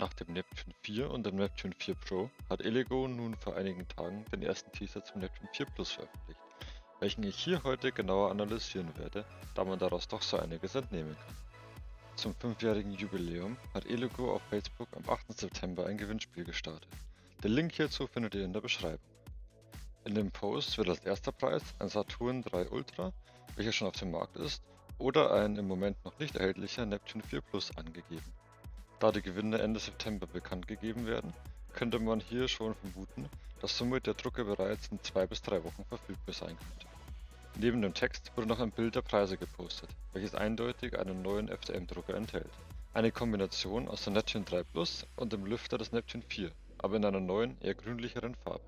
Nach dem Neptune 4 und dem Neptune 4 Pro hat Elego nun vor einigen Tagen den ersten Teaser zum Neptune 4 Plus veröffentlicht, welchen ich hier heute genauer analysieren werde, da man daraus doch so einiges entnehmen kann. Zum fünfjährigen Jubiläum hat Elego auf Facebook am 8. September ein Gewinnspiel gestartet. Den Link hierzu findet ihr in der Beschreibung. In dem Post wird als erster Preis ein Saturn 3 Ultra, welcher schon auf dem Markt ist, oder ein im Moment noch nicht erhältlicher Neptune 4 Plus angegeben. Da die Gewinne Ende September bekannt gegeben werden, könnte man hier schon vermuten, dass somit der Drucker bereits in zwei bis drei Wochen verfügbar sein könnte. Neben dem Text wurde noch ein Bild der Preise gepostet, welches eindeutig einen neuen FDM-Drucker enthält. Eine Kombination aus der Neptune 3 Plus und dem Lüfter des Neptune 4, aber in einer neuen, eher grünlicheren Farbe.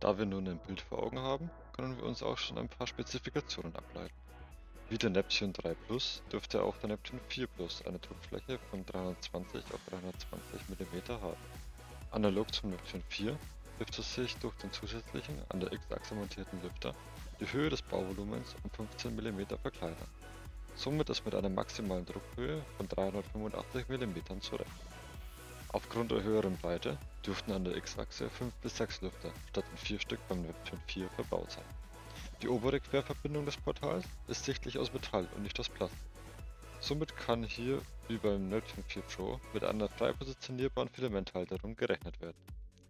Da wir nun ein Bild vor Augen haben, können wir uns auch schon ein paar Spezifikationen ableiten. Wie der Neptune 3 Plus dürfte auch der Neptune 4 Plus eine Druckfläche von 320 auf 320 mm haben. Analog zum Neptune 4 dürfte sich durch den zusätzlichen an der X-Achse montierten Lüfter die Höhe des Bauvolumens um 15 mm verkleinern. Somit ist mit einer maximalen Druckhöhe von 385 mm zu rechnen. Aufgrund der höheren Breite dürften an der X-Achse 5 bis 6 Lüfter statt in 4 Stück beim Neptune 4 verbaut sein. Die obere Querverbindung des Portals ist sichtlich aus Metall und nicht aus Plastik. Somit kann hier, wie beim Neptune 4 Pro, mit einer frei positionierbaren Filamenthalterung gerechnet werden.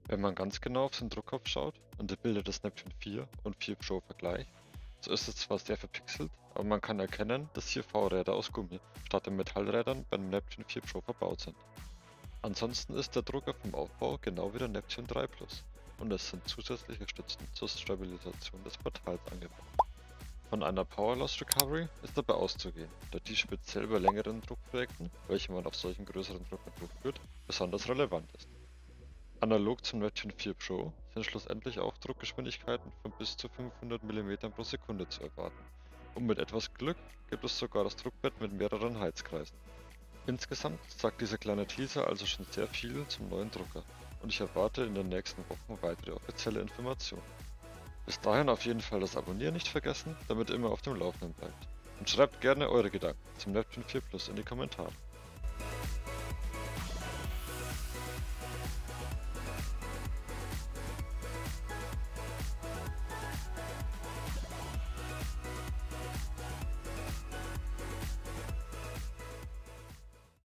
Wenn man ganz genau auf den Druckkopf schaut und die Bilder des Neptune 4 und 4 Pro vergleicht, so ist es zwar sehr verpixelt, aber man kann erkennen, dass hier V-Räder aus Gummi statt den Metallrädern beim Neptune 4 Pro verbaut sind. Ansonsten ist der Drucker vom Aufbau genau wie der Neptune 3 Plus und es sind zusätzliche Stützen zur Stabilisation des Portals angebracht. Von einer Power Loss Recovery ist dabei auszugehen, da dies speziell bei längeren Druckprojekten, welche man auf solchen größeren Druckern durchführt, besonders relevant ist. Analog zum Neptune 4 Pro sind schlussendlich auch Druckgeschwindigkeiten von bis zu 500 mm pro Sekunde zu erwarten und mit etwas Glück gibt es sogar das Druckbett mit mehreren Heizkreisen. Insgesamt sagt dieser kleine Teaser also schon sehr viel zum neuen Drucker und ich erwarte in den nächsten Wochen weitere offizielle Informationen. Bis dahin auf jeden Fall das Abonnieren nicht vergessen, damit ihr immer auf dem Laufenden bleibt. Und schreibt gerne eure Gedanken zum Neptune 4 Plus in die Kommentare.